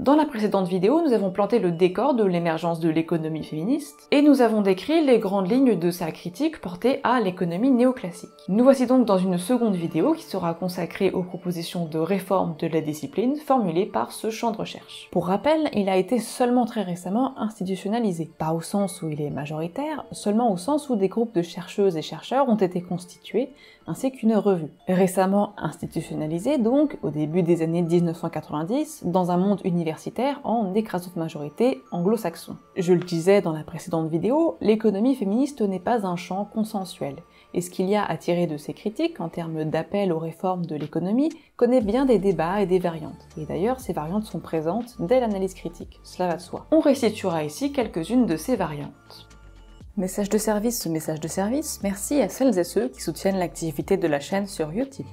Dans la précédente vidéo, nous avons planté le décor de l'émergence de l'économie féministe et nous avons décrit les grandes lignes de sa critique portée à l'économie néoclassique. Nous voici donc dans une seconde vidéo qui sera consacrée aux propositions de réforme de la discipline formulées par ce champ de recherche. Pour rappel, il a été seulement très récemment institutionnalisé, pas au sens où il est majoritaire, seulement au sens où des groupes de chercheuses et chercheurs ont été constitués ainsi qu'une revue. Récemment institutionnalisée donc, au début des années 1990, dans un monde universitaire en écrasante majorité anglo-saxon. Je le disais dans la précédente vidéo, l'économie féministe n'est pas un champ consensuel, et ce qu'il y a à tirer de ces critiques en termes d'appel aux réformes de l'économie connaît bien des débats et des variantes. Et d'ailleurs, ces variantes sont présentes dès l'analyse critique, cela va de soi. On restituera ici quelques-unes de ces variantes. Message de service, message de service, merci à celles et ceux qui soutiennent l'activité de la chaîne sur YouTube.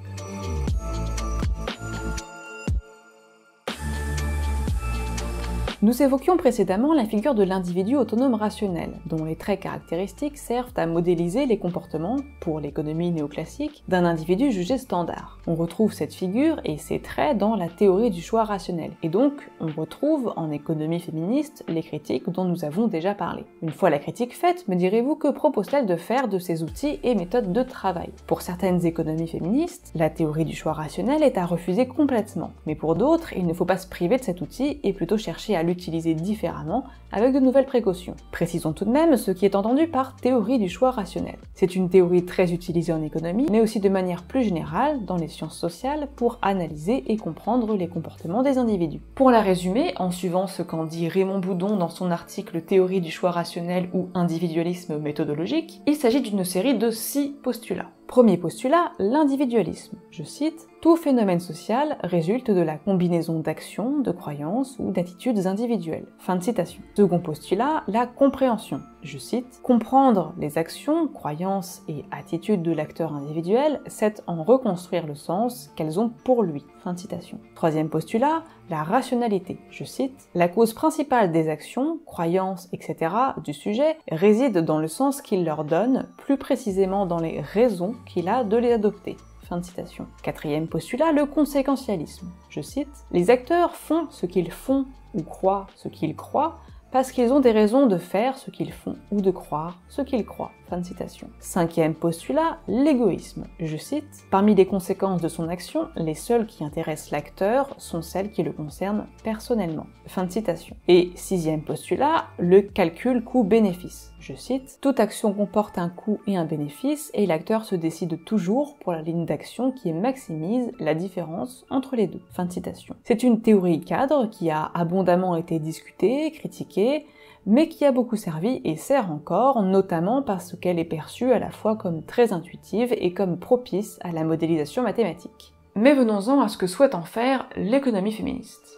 Nous évoquions précédemment la figure de l'individu autonome rationnel, dont les traits caractéristiques servent à modéliser les comportements, pour l'économie néoclassique, d'un individu jugé standard. On retrouve cette figure et ces traits dans la théorie du choix rationnel, et donc on retrouve en économie féministe les critiques dont nous avons déjà parlé. Une fois la critique faite, me direz-vous que propose-t-elle de faire de ces outils et méthodes de travail? Pour certaines économies féministes, la théorie du choix rationnel est à refuser complètement, mais pour d'autres, il ne faut pas se priver de cet outil et plutôt chercher à l'utiliser différemment avec de nouvelles précautions. Précisons tout de même ce qui est entendu par théorie du choix rationnel. C'est une théorie très utilisée en économie, mais aussi de manière plus générale dans les sciences sociales pour analyser et comprendre les comportements des individus. Pour la résumer, en suivant ce qu'en dit Raymond Boudon dans son article Théorie du choix rationnel ou individualisme méthodologique, il s'agit d'une série de six postulats. Premier postulat, l'individualisme. Je cite, Tout phénomène social résulte de la combinaison d'actions, de croyances ou d'attitudes individuelles. Fin de citation. Second postulat, la compréhension. Je cite, Comprendre les actions, croyances et attitudes de l'acteur individuel, c'est en reconstruire le sens qu'elles ont pour lui. Fin de citation. Troisième postulat, la rationalité. Je cite, La cause principale des actions, croyances, etc. du sujet réside dans le sens qu'il leur donne, plus précisément dans les raisons qu'il a de les adopter. Fin de citation. Quatrième postulat, le conséquentialisme. Je cite, Les acteurs font ce qu'ils font ou croient ce qu'ils croient parce qu'ils ont des raisons de faire ce qu'ils font ou de croire ce qu'ils croient. Fin de citation. Cinquième postulat, l'égoïsme. Je cite, Parmi les conséquences de son action, les seules qui intéressent l'acteur sont celles qui le concernent personnellement. Fin de citation. Et sixième postulat, le calcul coût-bénéfice. Je cite, Toute action comporte un coût et un bénéfice et l'acteur se décide toujours pour la ligne d'action qui maximise la différence entre les deux. Fin de citation. C'est une théorie cadre qui a abondamment été discutée, critiquée, mais qui a beaucoup servi et sert encore, notamment parce qu'elle est perçue à la fois comme très intuitive et comme propice à la modélisation mathématique. Mais venons-en à ce que souhaite en faire l'économie féministe.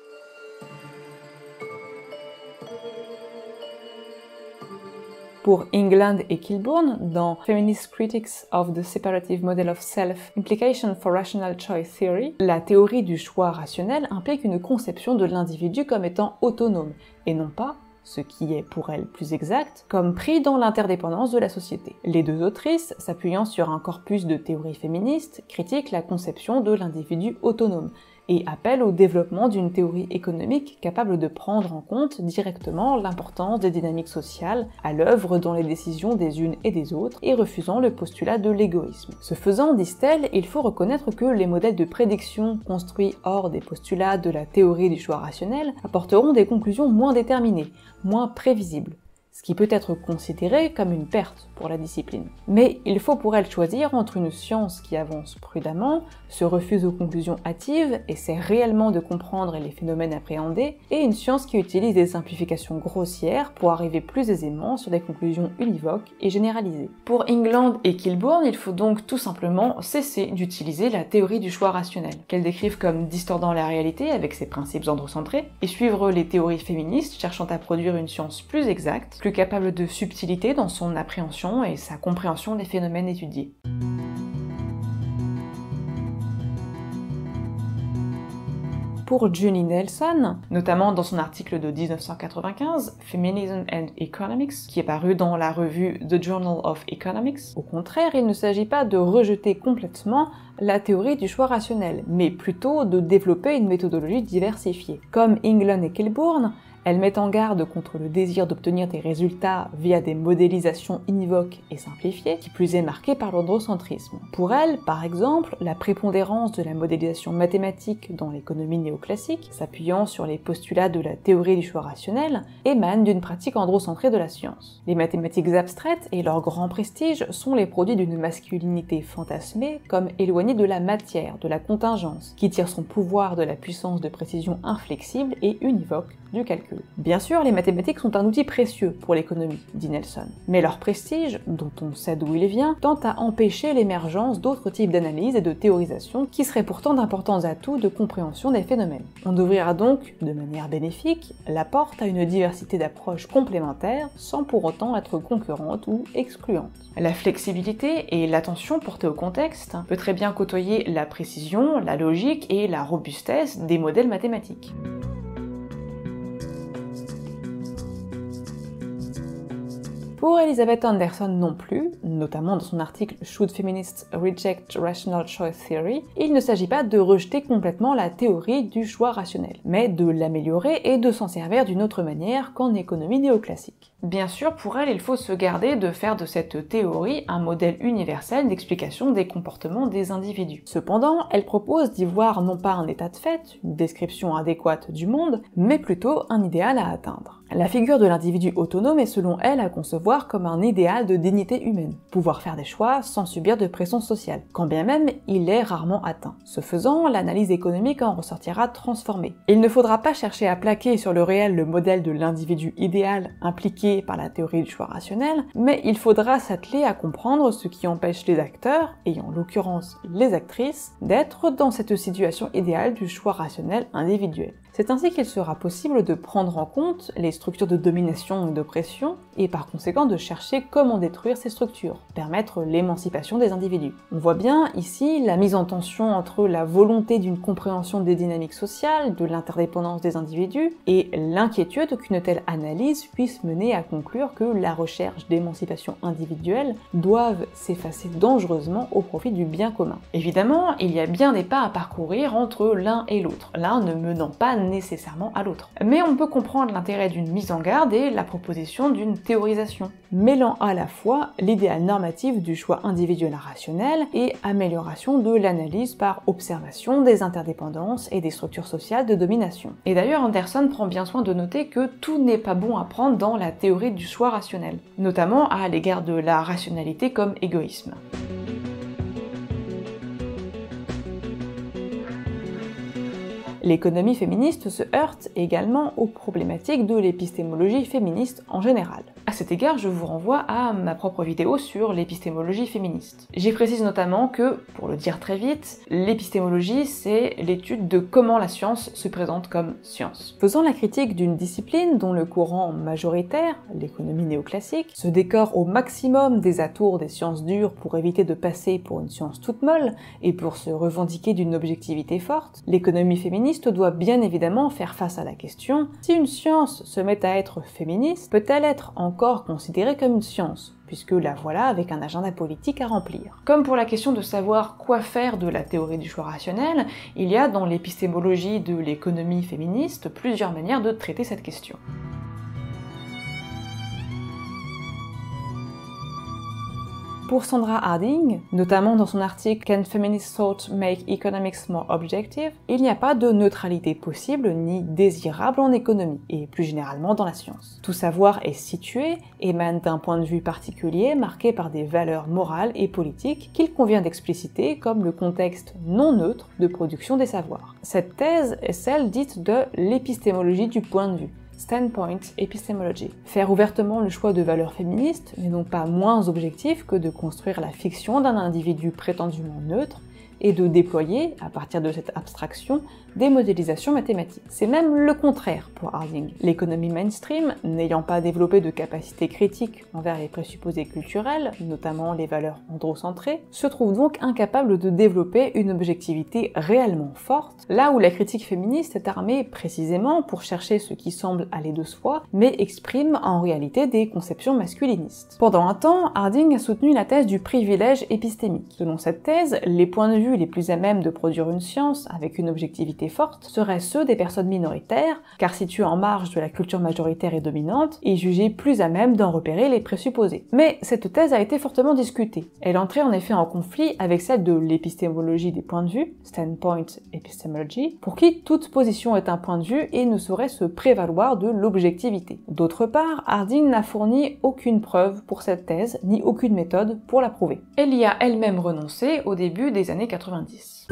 Pour England et Kilbourne, dans Feminist Critics of the Separative Model of Self, Implication for Rational Choice Theory, la théorie du choix rationnel implique une conception de l'individu comme étant autonome, et non pas ce qui est pour elle plus exact, comme pris dans l'interdépendance de la société. Les deux autrices, s'appuyant sur un corpus de théories féministes, critiquent la conception de l'individu autonome, et appelle au développement d'une théorie économique capable de prendre en compte directement l'importance des dynamiques sociales à l'œuvre dans les décisions des unes et des autres, et refusant le postulat de l'égoïsme. Ce faisant, disent-elles, il faut reconnaître que les modèles de prédiction construits hors des postulats de la théorie du choix rationnel apporteront des conclusions moins déterminées, moins prévisibles ce qui peut être considéré comme une perte pour la discipline. Mais il faut pour elle choisir entre une science qui avance prudemment, se refuse aux conclusions hâtives, essaie réellement de comprendre les phénomènes appréhendés, et une science qui utilise des simplifications grossières pour arriver plus aisément sur des conclusions univoques et généralisées. Pour England et Kilbourne, il faut donc tout simplement cesser d'utiliser la théorie du choix rationnel, qu'elles décrivent comme distordant la réalité avec ses principes androcentrés, et suivre les théories féministes cherchant à produire une science plus exacte, plus capable de subtilité dans son appréhension et sa compréhension des phénomènes étudiés. pour Julie Nelson, notamment dans son article de 1995, Feminism and Economics, qui est paru dans la revue The Journal of Economics. Au contraire, il ne s'agit pas de rejeter complètement la théorie du choix rationnel, mais plutôt de développer une méthodologie diversifiée. Comme England et Kilbourne, elle met en garde contre le désir d'obtenir des résultats via des modélisations univoques et simplifiées, qui plus est marquée par l'androcentrisme. Pour elle, par exemple, la prépondérance de la modélisation mathématique dans l'économie néoclassique, s'appuyant sur les postulats de la théorie du choix rationnel, émane d'une pratique androcentrée de la science. Les mathématiques abstraites et leur grand prestige sont les produits d'une masculinité fantasmée comme éloignée de la matière, de la contingence, qui tire son pouvoir de la puissance de précision inflexible et univoque du calcul. Bien sûr, les mathématiques sont un outil précieux pour l'économie, dit Nelson, mais leur prestige, dont on sait d'où il vient, tend à empêcher l'émergence d'autres types d'analyses et de théorisation qui seraient pourtant d'importants atouts de compréhension des phénomènes. On ouvrira donc, de manière bénéfique, la porte à une diversité d'approches complémentaires sans pour autant être concurrentes ou excluantes. La flexibilité et l'attention portée au contexte peut très bien côtoyer la précision, la logique et la robustesse des modèles mathématiques. Pour Elizabeth Anderson non plus, notamment dans son article Should Feminists Reject Rational Choice Theory, il ne s'agit pas de rejeter complètement la théorie du choix rationnel, mais de l'améliorer et de s'en servir d'une autre manière qu'en économie néoclassique. Bien sûr, pour elle, il faut se garder de faire de cette théorie un modèle universel d'explication des comportements des individus. Cependant, elle propose d'y voir non pas un état de fait, une description adéquate du monde, mais plutôt un idéal à atteindre. La figure de l'individu autonome est selon elle à concevoir comme un idéal de dignité humaine, pouvoir faire des choix sans subir de pression sociale, quand bien même il est rarement atteint. Ce faisant, l'analyse économique en ressortira transformée. Il ne faudra pas chercher à plaquer sur le réel le modèle de l'individu idéal impliqué par la théorie du choix rationnel, mais il faudra s'atteler à comprendre ce qui empêche les acteurs, et en l'occurrence les actrices, d'être dans cette situation idéale du choix rationnel individuel. C'est ainsi qu'il sera possible de prendre en compte les structures de domination et d'oppression, et par conséquent de chercher comment détruire ces structures, permettre l'émancipation des individus. On voit bien ici la mise en tension entre la volonté d'une compréhension des dynamiques sociales, de l'interdépendance des individus, et l'inquiétude qu'une telle analyse puisse mener à conclure que la recherche d'émancipation individuelle doive s'effacer dangereusement au profit du bien commun. Évidemment, il y a bien des pas à parcourir entre l'un et l'autre, l'un ne menant pas nécessairement à l'autre. Mais on peut comprendre l'intérêt d'une mise en garde et la proposition d'une théorisation, mêlant à la fois l'idéal normatif du choix individuel rationnel et amélioration de l'analyse par observation des interdépendances et des structures sociales de domination. Et d'ailleurs, Anderson prend bien soin de noter que tout n'est pas bon à prendre dans la théorie du choix rationnel, notamment à l'égard de la rationalité comme égoïsme. L'économie féministe se heurte également aux problématiques de l'épistémologie féministe en général. À cet égard, je vous renvoie à ma propre vidéo sur l'épistémologie féministe. J'y précise notamment que, pour le dire très vite, l'épistémologie, c'est l'étude de comment la science se présente comme science. Faisant la critique d'une discipline dont le courant majoritaire, l'économie néoclassique, se décore au maximum des atours des sciences dures pour éviter de passer pour une science toute molle et pour se revendiquer d'une objectivité forte, l'économie féministe doit bien évidemment faire face à la question si une science se met à être féministe, peut-elle être en considérée comme une science, puisque la voilà avec un agenda politique à remplir. Comme pour la question de savoir quoi faire de la théorie du choix rationnel, il y a dans l'épistémologie de l'économie féministe plusieurs manières de traiter cette question. Pour Sandra Harding, notamment dans son article Can Feminist Thought Make Economics More Objective, il n'y a pas de neutralité possible ni désirable en économie, et plus généralement dans la science. Tout savoir est situé, émane d'un point de vue particulier marqué par des valeurs morales et politiques qu'il convient d'expliciter comme le contexte non neutre de production des savoirs. Cette thèse est celle dite de l'épistémologie du point de vue, Standpoint Epistemology. Faire ouvertement le choix de valeurs féministes n'est donc pas moins objectif que de construire la fiction d'un individu prétendument neutre, et de déployer, à partir de cette abstraction, des modélisations mathématiques. C'est même le contraire pour Harding. L'économie mainstream, n'ayant pas développé de capacité critique envers les présupposés culturels, notamment les valeurs androcentrées, se trouve donc incapable de développer une objectivité réellement forte, là où la critique féministe est armée précisément pour chercher ce qui semble aller de soi, mais exprime en réalité des conceptions masculinistes. Pendant un temps, Harding a soutenu la thèse du privilège épistémique. Selon cette thèse, les points de vue les plus à même de produire une science avec une objectivité forte seraient ceux des personnes minoritaires, car situées en marge de la culture majoritaire et dominante, et jugées plus à même d'en repérer les présupposés. Mais cette thèse a été fortement discutée. Elle entrait en effet en conflit avec celle de l'épistémologie des points de vue, standpoint epistemology, pour qui toute position est un point de vue et ne saurait se prévaloir de l'objectivité. D'autre part, Harding n'a fourni aucune preuve pour cette thèse, ni aucune méthode pour la prouver. Elle y a elle-même renoncé au début des années 90.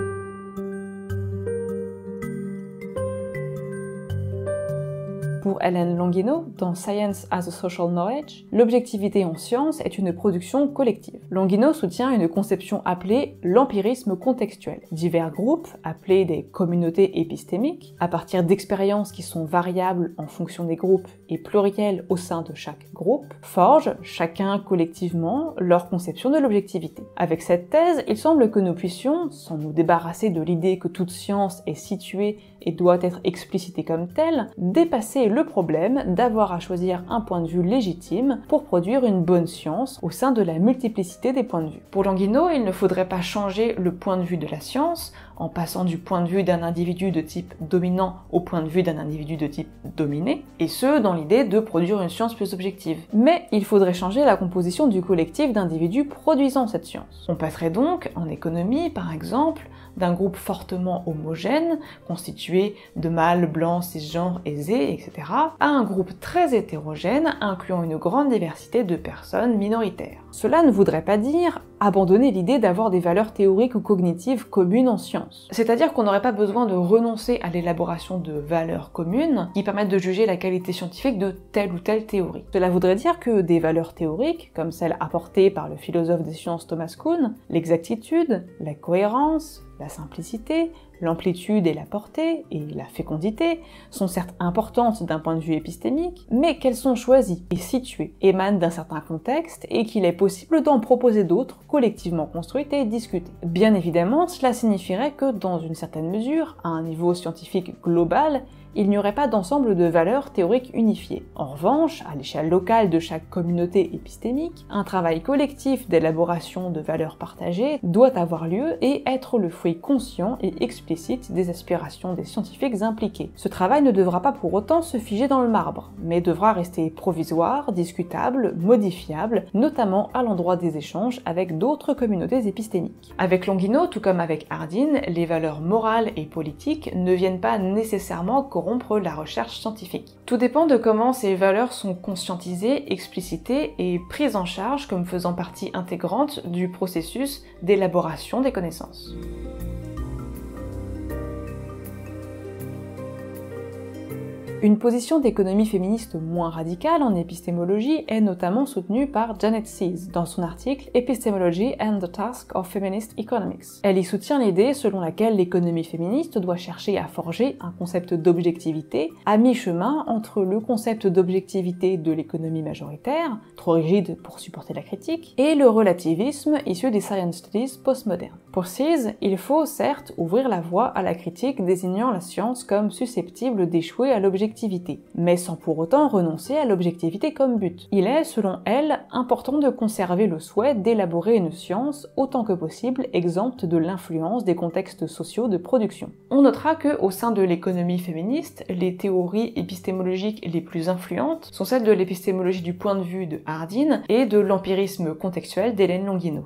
Pour Hélène Longino, dans Science as a Social Knowledge, l'objectivité en science est une production collective. Longino soutient une conception appelée l'empirisme contextuel. Divers groupes, appelés des communautés épistémiques, à partir d'expériences qui sont variables en fonction des groupes et plurielles au sein de chaque groupe, forgent, chacun collectivement, leur conception de l'objectivité. Avec cette thèse, il semble que nous puissions, sans nous débarrasser de l'idée que toute science est située et doit être explicitée comme telle, dépasser le problème d'avoir à choisir un point de vue légitime pour produire une bonne science au sein de la multiplicité des points de vue. Pour Languino, il ne faudrait pas changer le point de vue de la science en passant du point de vue d'un individu de type dominant au point de vue d'un individu de type dominé, et ce, dans l'idée de produire une science plus objective. Mais il faudrait changer la composition du collectif d'individus produisant cette science. On passerait donc, en économie par exemple, d'un groupe fortement homogène, constitué de mâles blancs, cisgenres, aisés, etc., à un groupe très hétérogène, incluant une grande diversité de personnes minoritaires. Cela ne voudrait pas dire abandonner l'idée d'avoir des valeurs théoriques ou cognitives communes en science. C'est-à-dire qu'on n'aurait pas besoin de renoncer à l'élaboration de valeurs communes qui permettent de juger la qualité scientifique de telle ou telle théorie. Cela voudrait dire que des valeurs théoriques, comme celles apportées par le philosophe des sciences Thomas Kuhn, l'exactitude, la cohérence, la simplicité, l'amplitude et la portée, et la fécondité, sont certes importantes d'un point de vue épistémique, mais qu'elles sont choisies et situées, émanent d'un certain contexte, et qu'il est possible d'en proposer d'autres, collectivement construites et discutées. Bien évidemment, cela signifierait que, dans une certaine mesure, à un niveau scientifique global, il n'y aurait pas d'ensemble de valeurs théoriques unifiées. En revanche, à l'échelle locale de chaque communauté épistémique, un travail collectif d'élaboration de valeurs partagées doit avoir lieu et être le fruit conscient et explicite des aspirations des scientifiques impliqués. Ce travail ne devra pas pour autant se figer dans le marbre, mais devra rester provisoire, discutable, modifiable, notamment à l'endroit des échanges avec d'autres communautés épistémiques. Avec Longino, tout comme avec Hardin, les valeurs morales et politiques ne viennent pas nécessairement la recherche scientifique. Tout dépend de comment ces valeurs sont conscientisées, explicitées et prises en charge comme faisant partie intégrante du processus d'élaboration des connaissances. Une position d'économie féministe moins radicale en épistémologie est notamment soutenue par Janet Sees dans son article Epistemology and the Task of Feminist Economics. Elle y soutient l'idée selon laquelle l'économie féministe doit chercher à forger un concept d'objectivité à mi-chemin entre le concept d'objectivité de l'économie majoritaire, trop rigide pour supporter la critique, et le relativisme issu des science studies postmodernes. Pour Sees, il faut certes ouvrir la voie à la critique désignant la science comme susceptible d'échouer à l'objectivité mais sans pour autant renoncer à l'objectivité comme but. Il est, selon elle, important de conserver le souhait d'élaborer une science autant que possible exempte de l'influence des contextes sociaux de production. On notera que, au sein de l'économie féministe, les théories épistémologiques les plus influentes sont celles de l'épistémologie du point de vue de Hardin et de l'empirisme contextuel d'Hélène Longino.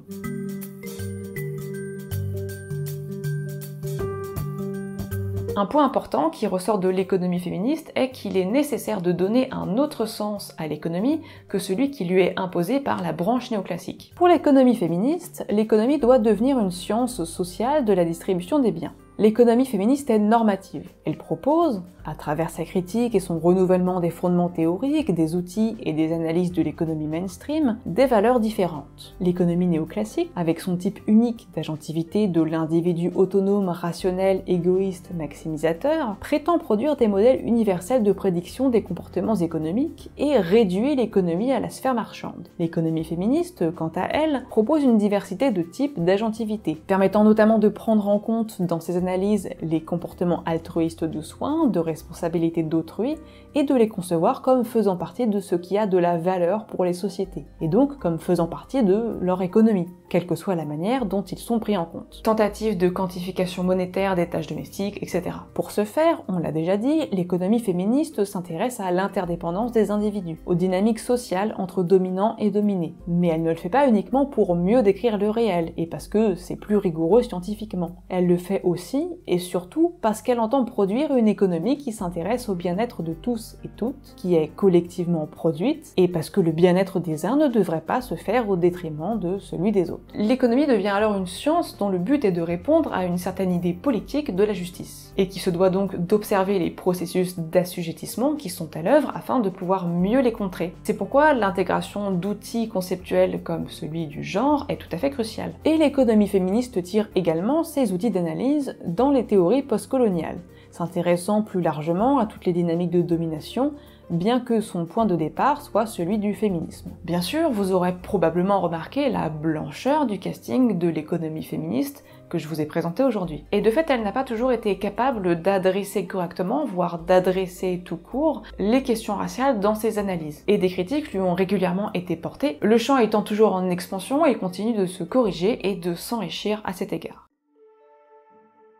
Un point important qui ressort de l'économie féministe est qu'il est nécessaire de donner un autre sens à l'économie que celui qui lui est imposé par la branche néoclassique. Pour l'économie féministe, l'économie doit devenir une science sociale de la distribution des biens. L'économie féministe est normative. Elle propose, à travers sa critique et son renouvellement des fondements théoriques, des outils et des analyses de l'économie mainstream, des valeurs différentes. L'économie néoclassique, avec son type unique d'agentivité de l'individu autonome, rationnel, égoïste, maximisateur, prétend produire des modèles universels de prédiction des comportements économiques et réduit l'économie à la sphère marchande. L'économie féministe, quant à elle, propose une diversité de types d'agentivité, permettant notamment de prendre en compte dans ses analyses les comportements altruistes de soins, de responsabilité d'autrui, et de les concevoir comme faisant partie de ce qui a de la valeur pour les sociétés, et donc comme faisant partie de leur économie, quelle que soit la manière dont ils sont pris en compte. Tentative de quantification monétaire des tâches domestiques, etc. Pour ce faire, on l'a déjà dit, l'économie féministe s'intéresse à l'interdépendance des individus, aux dynamiques sociales entre dominants et dominés, mais elle ne le fait pas uniquement pour mieux décrire le réel, et parce que c'est plus rigoureux scientifiquement. Elle le fait aussi, et surtout, parce qu'elle entend produire une économie qui s'intéresse au bien-être de tous et toutes, qui est collectivement produite, et parce que le bien-être des uns ne devrait pas se faire au détriment de celui des autres. L'économie devient alors une science dont le but est de répondre à une certaine idée politique de la justice, et qui se doit donc d'observer les processus d'assujettissement qui sont à l'œuvre afin de pouvoir mieux les contrer. C'est pourquoi l'intégration d'outils conceptuels comme celui du genre est tout à fait cruciale. Et l'économie féministe tire également ses outils d'analyse dans les théories postcoloniales s'intéressant plus largement à toutes les dynamiques de domination, bien que son point de départ soit celui du féminisme. Bien sûr, vous aurez probablement remarqué la blancheur du casting de l'économie féministe que je vous ai présenté aujourd'hui. Et de fait, elle n'a pas toujours été capable d'adresser correctement, voire d'adresser tout court, les questions raciales dans ses analyses. Et des critiques lui ont régulièrement été portées, le champ étant toujours en expansion, il continue de se corriger et de s'enrichir à cet égard.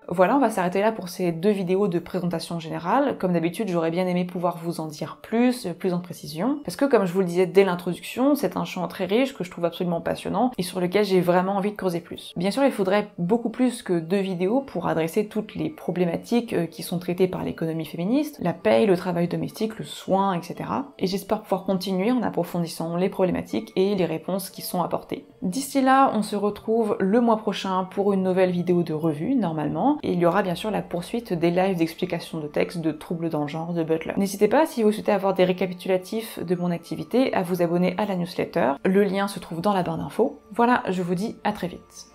Voilà, on va s'arrêter là pour ces deux vidéos de présentation générale. Comme d'habitude, j'aurais bien aimé pouvoir vous en dire plus, plus en précision, parce que comme je vous le disais dès l'introduction, c'est un champ très riche que je trouve absolument passionnant et sur lequel j'ai vraiment envie de creuser plus. Bien sûr, il faudrait beaucoup plus que deux vidéos pour adresser toutes les problématiques euh, qui sont traitées par l'économie féministe, la paye, le travail domestique, le soin, etc. Et j'espère pouvoir continuer en approfondissant les problématiques et les réponses qui sont apportées. D'ici là, on se retrouve le mois prochain pour une nouvelle vidéo de revue, normalement, et il y aura bien sûr la poursuite des lives d'explication de texte de troubles dans le genre de Butler. N'hésitez pas, si vous souhaitez avoir des récapitulatifs de mon activité, à vous abonner à la newsletter. Le lien se trouve dans la barre d'infos. Voilà, je vous dis à très vite.